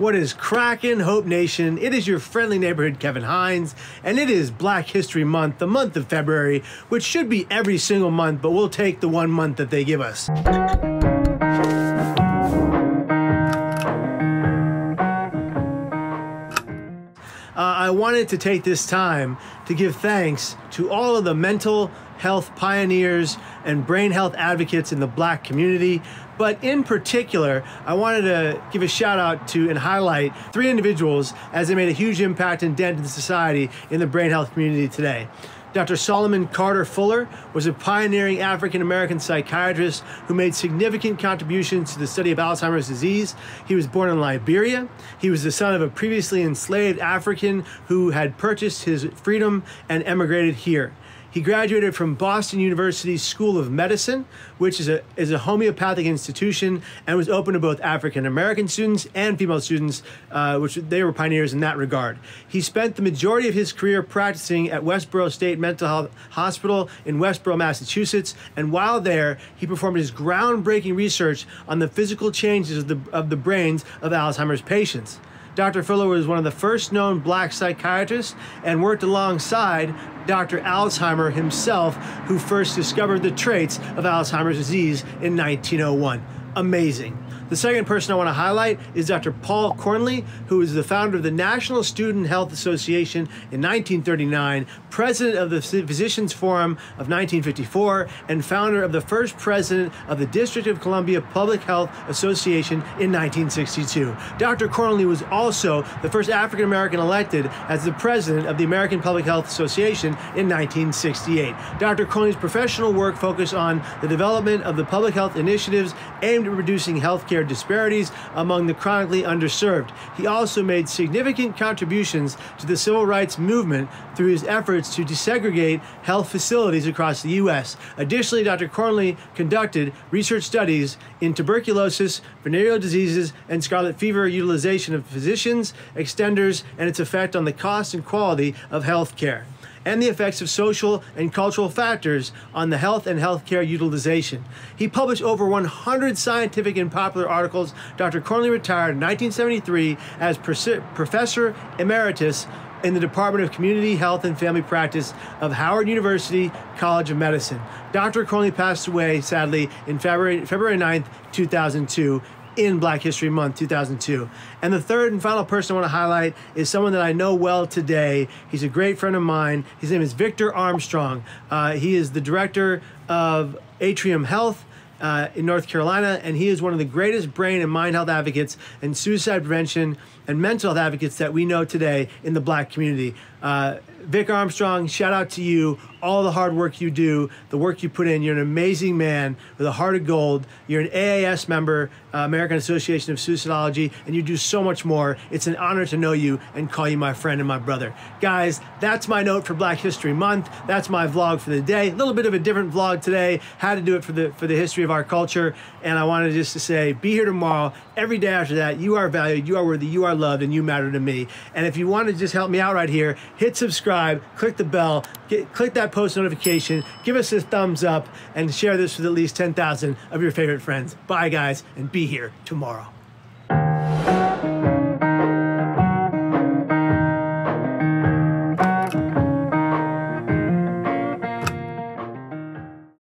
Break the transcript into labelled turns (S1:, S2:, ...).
S1: What is crackin', Hope Nation? It is your friendly neighborhood Kevin Hines, and it is Black History Month, the month of February, which should be every single month, but we'll take the one month that they give us. Uh, I wanted to take this time to give thanks to all of the mental health pioneers and brain health advocates in the black community. But in particular, I wanted to give a shout out to and highlight three individuals as they made a huge impact and dent in society in the brain health community today. Dr. Solomon Carter Fuller was a pioneering African American psychiatrist who made significant contributions to the study of Alzheimer's disease. He was born in Liberia. He was the son of a previously enslaved African who had purchased his freedom and emigrated here. He graduated from Boston University School of Medicine, which is a, is a homeopathic institution and was open to both African American students and female students, uh, which they were pioneers in that regard. He spent the majority of his career practicing at Westborough State Mental Health Hospital in Westborough, Massachusetts, and while there, he performed his groundbreaking research on the physical changes of the, of the brains of Alzheimer's patients. Dr. Fuller was one of the first known black psychiatrists and worked alongside Dr. Alzheimer himself, who first discovered the traits of Alzheimer's disease in 1901. Amazing. The second person I want to highlight is Dr. Paul Cornely, who is the founder of the National Student Health Association in 1939, president of the Physicians Forum of 1954, and founder of the first president of the District of Columbia Public Health Association in 1962. Dr. Cornely was also the first African American elected as the president of the American Public Health Association in 1968. Dr. Cornely's professional work focused on the development of the public health initiatives aimed at reducing healthcare healthcare disparities among the chronically underserved. He also made significant contributions to the civil rights movement through his efforts to desegregate health facilities across the U.S. Additionally, Dr. Cornely conducted research studies in tuberculosis, venereal diseases, and scarlet fever utilization of physicians, extenders, and its effect on the cost and quality of health care and the effects of social and cultural factors on the health and healthcare utilization. He published over 100 scientific and popular articles. Dr. Cornely retired in 1973 as Professor Emeritus in the Department of Community Health and Family Practice of Howard University College of Medicine. Dr. Cornely passed away, sadly, in February, February 9th, 2002 in Black History Month 2002. And the third and final person I want to highlight is someone that I know well today. He's a great friend of mine. His name is Victor Armstrong. Uh, he is the director of Atrium Health. Uh, in North Carolina, and he is one of the greatest brain and mind health advocates and suicide prevention and mental health advocates that we know today in the black community. Uh, Vic Armstrong, shout out to you. All the hard work you do, the work you put in. You're an amazing man with a heart of gold. You're an AAS member, uh, American Association of Suicidology, and you do so much more. It's an honor to know you and call you my friend and my brother. Guys, that's my note for Black History Month. That's my vlog for the day. A little bit of a different vlog today. How to do it for the for the history of our culture, and I wanted just to say, be here tomorrow. Every day after that, you are valued, you are worthy, you are loved, and you matter to me. And if you want to just help me out right here, hit subscribe, click the bell, get, click that post notification, give us a thumbs up, and share this with at least 10,000 of your favorite friends. Bye, guys, and be here tomorrow.